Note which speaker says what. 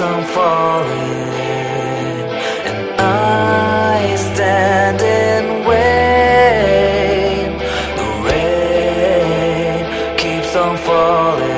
Speaker 1: I'm falling And I stand in wait. The rain keeps on falling.